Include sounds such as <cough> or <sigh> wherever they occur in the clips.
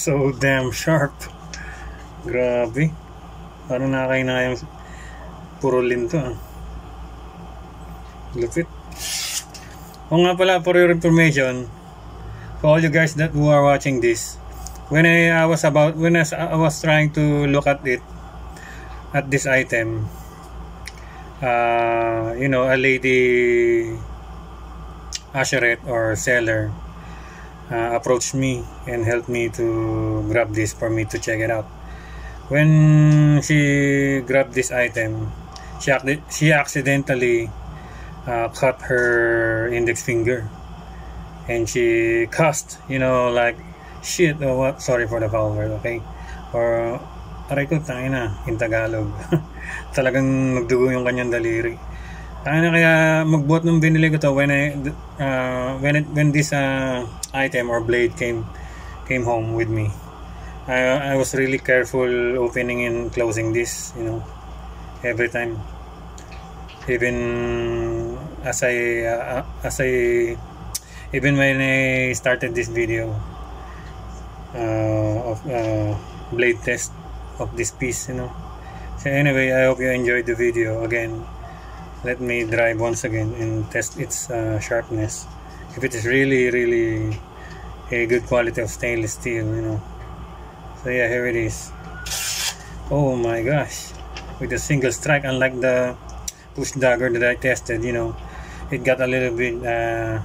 so damn sharp. Grabe. Parang nakakainayang puro linto ah. Lupit. O nga pala, for your information, for all you guys that who are watching this, when I, I was about, when I, I was trying to look at it, at this item, uh, you know, a lady usherette or seller uh, approached me and helped me to grab this for me to check it out. When she grabbed this item, she, she accidentally uh, cut her index finger and she cussed, you know, like shit or what. Sorry for the foul word, okay? Or aray ko, tangin na, in Tagalog. <laughs> Talagang nagdugo yung kanyang daliri. Tangin na kaya magbuhat nung binili ko to when I, uh, when, it, when this uh, item or blade came came home with me. I, I was really careful opening and closing this, you know, every time. Even as I uh, as I even when I started this video uh, of uh, blade test of this piece, you know. So anyway, I hope you enjoyed the video. Again, let me drive once again and test its uh, sharpness. If it is really, really a good quality of stainless steel, you know. So yeah, here it is. Oh my gosh, with a single strike, unlike the push dagger that I tested, you know, it got a little bit uh,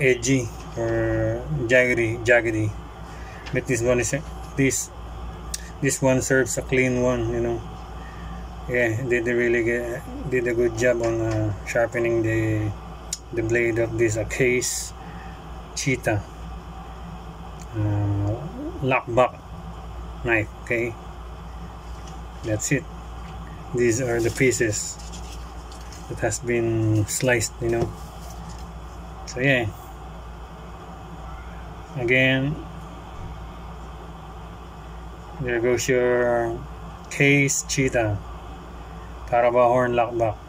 edgy or jaggedy, jaggedy. But this one is this this one serves a clean one, you know. Yeah, did a really get, did a good job on uh, sharpening the the blade of this uh, case cheetah. Uh, knife okay? That's it. These are the pieces that has been sliced you know? So yeah. Again there goes your case cheetah para ba horn lockback